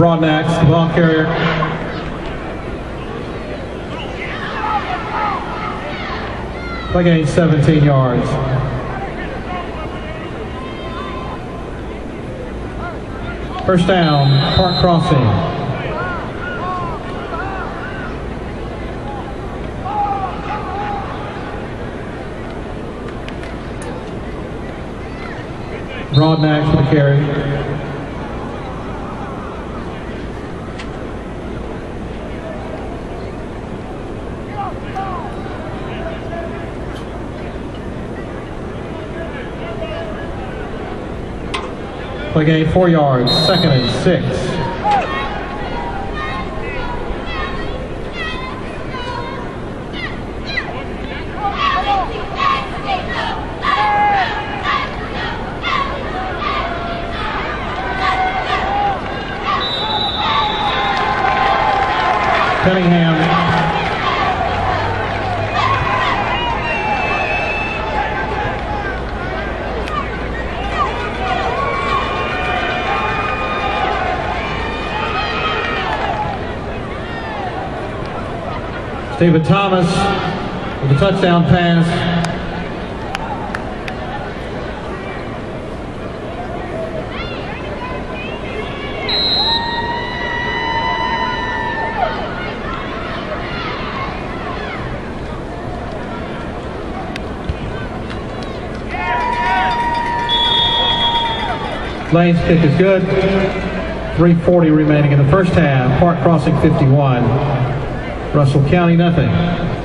Broadnax, the ball carrier. Play gain 17 yards. First down, Park Crossing. Broadnax for the carry. Play gain four yards, second and six. Cunningham. Stephen Thomas with a touchdown pass. Lane's kick is good. 340 remaining in the first half. Park Crossing 51. Russell County nothing.